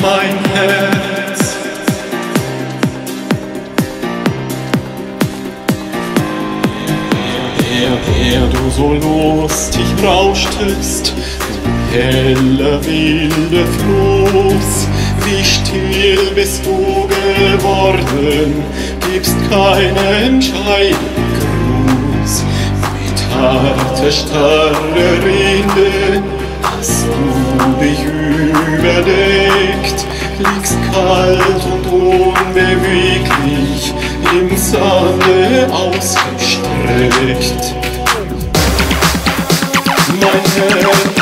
mein Herz. Wer, wer, wer du so lustig rauschtest, du heller wilde Fluss, wie still bist du geworden, gibst keinen Schein harter starre rinde, hast du dich übt liegst kalt und unbeweglich im Sande ausgestreckt. Mein Herz